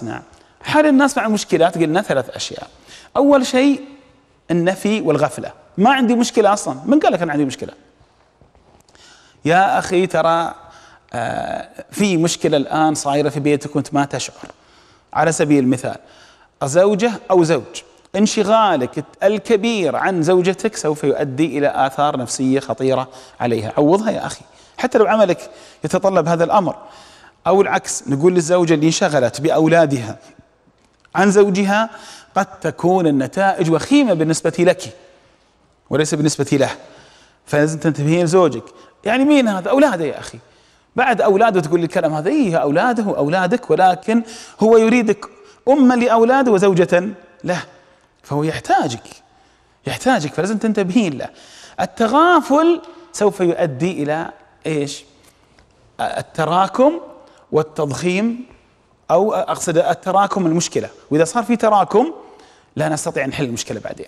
درستنا حال الناس مع المشكلات قلنا ثلاث أشياء. أول شيء النفي والغفلة. ما عندي مشكلة أصلا. من قال لك أنا عندي مشكلة؟ يا أخي ترى آه، في مشكلة الآن صايرة في بيتك وأنت ما تشعر. على سبيل المثال زوجه أو زوج. انشغالك الكبير عن زوجتك سوف يؤدي إلى آثار نفسية خطيرة عليها. عوضها يا أخي. حتى لو عملك يتطلب هذا الأمر. أو العكس نقول للزوجة اللي انشغلت بأولادها عن زوجها قد تكون النتائج وخيمة بالنسبة لك وليس بالنسبة له. فلازم تنتبهين لزوجك. يعني مين هذا؟ أولاده يا أخي. بعد أولاده تقول الكلام هذا إيه أولاده وأولادك ولكن هو يريدك اما لأولاده وزوجة له. فهو يحتاجك يحتاجك فلازم تنتبهين له. التغافل سوف يؤدي إلى إيش؟ التراكم والتضخيم أو أقصد التراكم المشكلة. وإذا صار في تراكم لا نستطيع نحل المشكلة بعدين.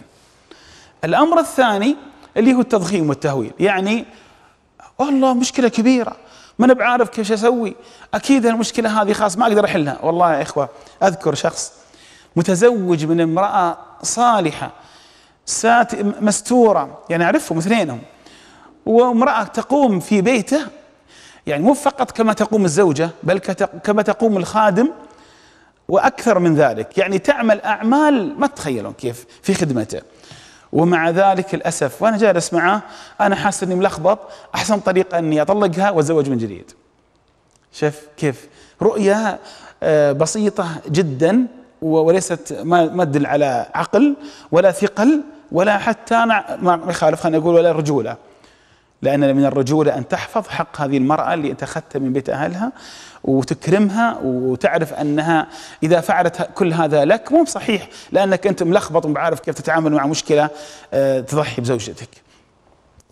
الأمر الثاني اللي هو التضخيم والتهويل. يعني والله مشكلة كبيرة. ما أنا بعارف كيف أسوي. أكيد المشكلة هذه خلاص ما أقدر أحلها. والله يا إخوة أذكر شخص متزوج من امرأة صالحة سات مستورة يعني أعرفهم اثنينهم وامرأة تقوم في بيته يعني مو فقط كما تقوم الزوجة بل كما تقوم الخادم وأكثر من ذلك يعني تعمل أعمال ما تتخيلون كيف في خدمته ومع ذلك للأسف وأنا جالس معه أنا حاسس إني ملخبط أحسن طريقة إني أطلقها وأتزوج من جديد. شوف كيف رؤية آه، بسيطة جدا وليست ما تدل على عقل ولا ثقل ولا حتى ما يخالف خلينا نقول ولا رجولة. لأن من الرجولة أن تحفظ حق هذه المرأة اللي أنت أخذتها من بيت أهلها وتكرمها وتعرف أنها إذا فعلت كل هذا لك مو صحيح لأنك أنت ملخبط ومعارف كيف تتعامل مع مشكلة آه، تضحي بزوجتك.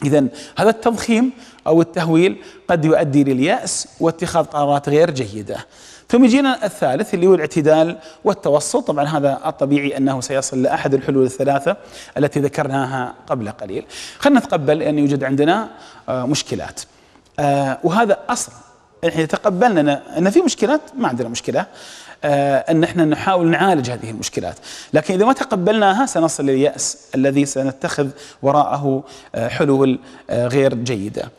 إذا هذا التضخيم أو التهويل قد يؤدي لليأس واتخاذ قرارات غير جيدة. ثم يجينا الثالث اللي هو الاعتدال والتوسط. طبعا هذا الطبيعي أنه سيصل لاحد الحلول الثلاثة التي ذكرناها قبل قليل. خلينا نتقبل أن يوجد عندنا آه، مشكلات. آه، وهذا اصل إحنا تقبلنا ان في مشكلات؟ ما عندنا مشكلة. آه، أن إحنا نحاول نعالج هذه المشكلات، لكن إذا ما تقبلناها سنصل للياس الذي سنتخذ وراءه حلول غير جيدة.